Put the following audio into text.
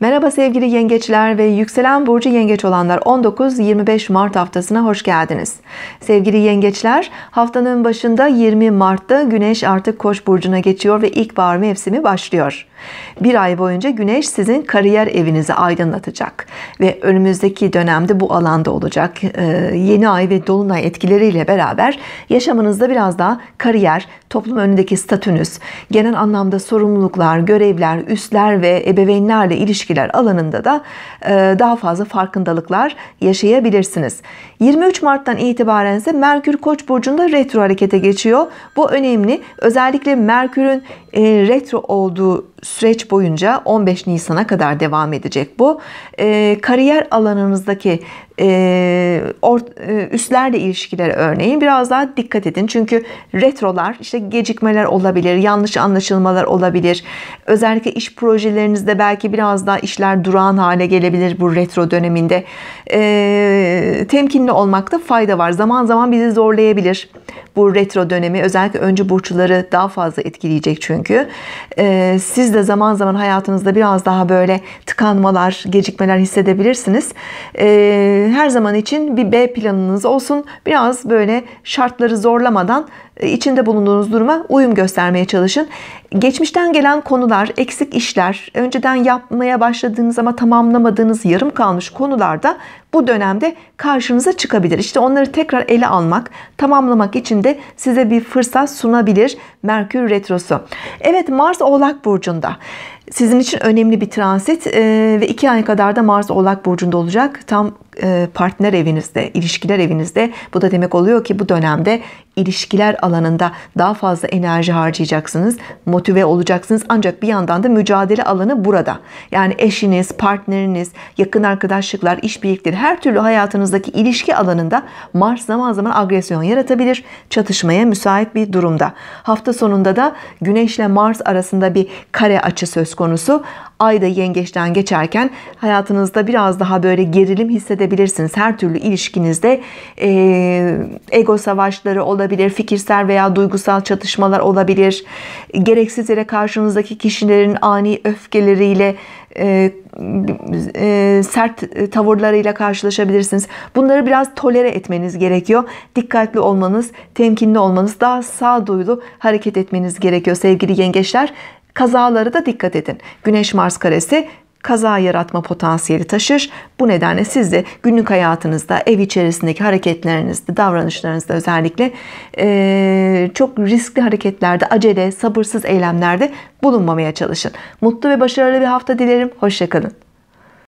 Merhaba sevgili yengeçler ve yükselen burcu yengeç olanlar 19-25 Mart haftasına hoş geldiniz. Sevgili yengeçler haftanın başında 20 Mart'ta Güneş artık Koç burcuna geçiyor ve ilkbahar mevsimi başlıyor. Bir ay boyunca Güneş sizin kariyer evinizi aydınlatacak ve önümüzdeki dönemde bu alanda olacak. Ee, yeni ay ve dolunay etkileriyle beraber yaşamınızda biraz daha kariyer, toplum önündeki statünüz, genel anlamda sorumluluklar, görevler, üstler ve ebeveynlerle ilişkiler alanında da e, daha fazla farkındalıklar yaşayabilirsiniz. 23 Mart'tan itibaren ise Merkür Koç burcunda retro harekete geçiyor. Bu önemli. Özellikle Merkür'ün e, retro olduğu süreç boyunca 15 Nisan'a kadar devam edecek bu. E, kariyer alanınızdaki e, or, e, üstlerle ilişkileri örneğin biraz daha dikkat edin. Çünkü retrolar işte gecikmeler olabilir, yanlış anlaşılmalar olabilir. Özellikle iş projelerinizde belki biraz daha işler durağan hale gelebilir bu retro döneminde. E, temkinli olmakta fayda var. Zaman zaman bizi zorlayabilir bu retro dönemi özellikle öncü burçları daha fazla etkileyecek çünkü. Ee, siz de zaman zaman hayatınızda biraz daha böyle tıkanmalar, gecikmeler hissedebilirsiniz. Ee, her zaman için bir B planınız olsun. Biraz böyle şartları zorlamadan içinde bulunduğunuz duruma uyum göstermeye çalışın. Geçmişten gelen konular, eksik işler, önceden yapmaya başladığınız ama tamamlamadığınız yarım kalmış konularda bu dönemde karşınıza çıkabilir. İşte onları tekrar ele almak, tamamlamak için de size bir fırsat sunabilir Merkür Retrosu. Evet Mars Oğlak Burcu'nda. Sizin için önemli bir transit e, ve iki ay kadar da Mars Oğlak Burcu'nda olacak. Tam e, partner evinizde, ilişkiler evinizde. Bu da demek oluyor ki bu dönemde ilişkiler alanında daha fazla enerji harcayacaksınız, motive olacaksınız. Ancak bir yandan da mücadele alanı burada. Yani eşiniz, partneriniz, yakın arkadaşlıklar, işbirlikleri her türlü hayatınızdaki ilişki alanında Mars zaman zaman agresyon yaratabilir, çatışmaya müsait bir durumda. Hafta sonunda da Güneş ile Mars arasında bir kare açı söz konusu. Ay da yengeçten geçerken hayatınızda biraz daha böyle gerilim hissedebilirsiniz. Her türlü ilişkinizde e, ego savaşları olabilir, fikirsel veya duygusal çatışmalar olabilir. Gereksiz yere karşınızdaki kişilerin ani öfkeleriyle sert tavırlarıyla karşılaşabilirsiniz. Bunları biraz tolere etmeniz gerekiyor. Dikkatli olmanız, temkinli olmanız, daha sağduyulu hareket etmeniz gerekiyor sevgili yengeçler. Kazaları da dikkat edin. Güneş Mars karesi kaza yaratma potansiyeli taşır. Bu nedenle siz de günlük hayatınızda, ev içerisindeki hareketlerinizde, davranışlarınızda özellikle çok riskli hareketlerde, acele, sabırsız eylemlerde bulunmamaya çalışın. Mutlu ve başarılı bir hafta dilerim. Hoşçakalın.